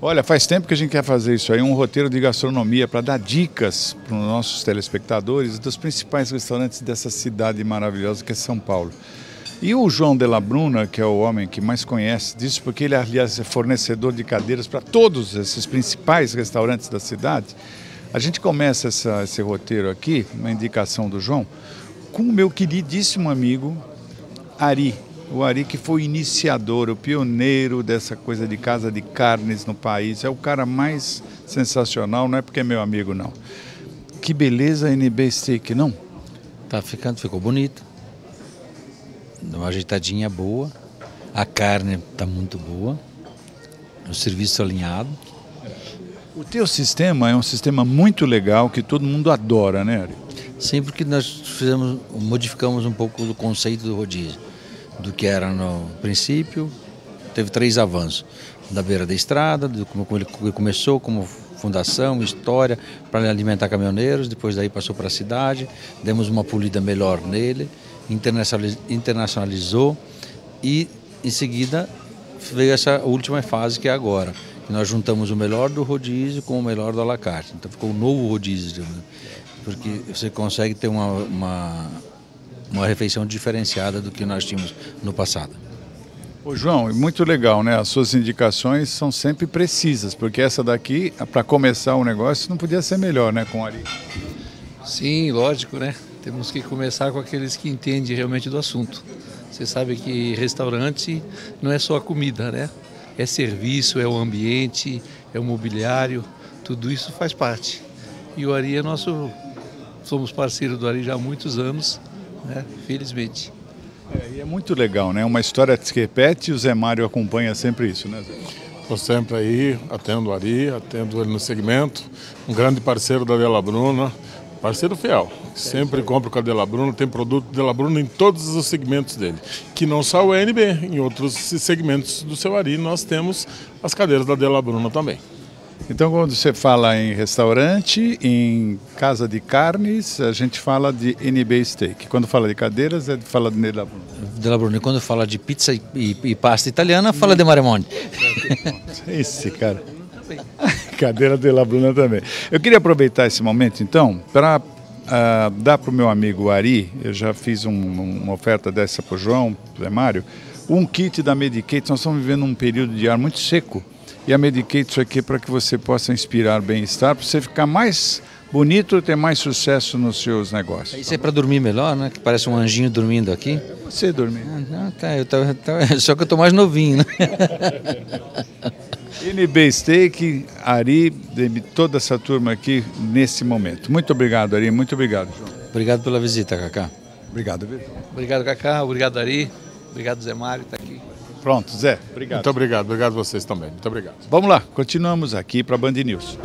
Olha, faz tempo que a gente quer fazer isso aí, um roteiro de gastronomia para dar dicas para os nossos telespectadores dos principais restaurantes dessa cidade maravilhosa que é São Paulo. E o João de la Bruna, que é o homem que mais conhece disso, porque ele, aliás, é fornecedor de cadeiras para todos esses principais restaurantes da cidade, a gente começa essa, esse roteiro aqui, uma indicação do João, com o meu queridíssimo amigo Ari. O Ari que foi o iniciador, o pioneiro dessa coisa de casa de carnes no país. É o cara mais sensacional, não é porque é meu amigo, não. Que beleza NB Steak, não? Tá ficando, ficou bonito. Uma ajeitadinha boa. A carne está muito boa. O serviço alinhado. O teu sistema é um sistema muito legal que todo mundo adora, né, Ari? Sim, porque nós fizemos, modificamos um pouco do conceito do rodízio, do que era no princípio. Teve três avanços: da beira da estrada, como ele começou, como fundação, história, para alimentar caminhoneiros. Depois daí passou para a cidade, demos uma polida melhor nele, internacionalizou e em seguida veio essa última fase que é agora. Que nós juntamos o melhor do rodízio com o melhor do alacarte. Então ficou o novo rodízio porque você consegue ter uma, uma, uma refeição diferenciada do que nós tínhamos no passado. Ô João, muito legal, né? As suas indicações são sempre precisas, porque essa daqui, para começar o negócio, não podia ser melhor, né, com Ari? Sim, lógico, né? Temos que começar com aqueles que entendem realmente do assunto. Você sabe que restaurante não é só a comida, né? É serviço, é o ambiente, é o mobiliário, tudo isso faz parte. E o Ari é nosso somos parceiros do Ari já há muitos anos, né? felizmente. É, e é muito legal, né? Uma história que se repete e o Zé Mário acompanha sempre isso, né, Zé? Estou sempre aí, atendo o Ari, atendo ele no segmento, um grande parceiro da Dela Bruna, parceiro fiel, sempre compra com a Dela Bruna, tem produto Dela Bruna em todos os segmentos dele, que não só o NB, em outros segmentos do seu Ari nós temos as cadeiras da Dela Bruna também. Então, quando você fala em restaurante, em casa de carnes, a gente fala de NB Steak. Quando fala de cadeiras, é fala de Nella Bruna. Della Bruna. E quando fala de pizza e, e, e pasta italiana, fala de Maremone. Esse cara. Cadeira de La Bruna também. Eu queria aproveitar esse momento, então, para uh, dar para o meu amigo Ari, eu já fiz um, uma oferta dessa para o João, para Mário, um kit da Medicate. Nós estamos vivendo um período de ar muito seco e a Medicate isso aqui para que você possa inspirar bem-estar, para você ficar mais bonito e ter mais sucesso nos seus negócios. Isso é para dormir melhor, né? Que parece um anjinho dormindo aqui. Você dormir. Ah, não, tá, eu tô, tô, só que eu estou mais novinho, né? NB Steak, Ari, toda essa turma aqui nesse momento. Muito obrigado, Ari. Muito obrigado, João. Obrigado pela visita, Cacá. Obrigado, Vitor. Obrigado, Cacá. Obrigado, Ari. Obrigado, Zé Mário, está aqui. Pronto, Zé, obrigado. Muito obrigado, obrigado a vocês também. Muito obrigado. Vamos lá, continuamos aqui para a Band News.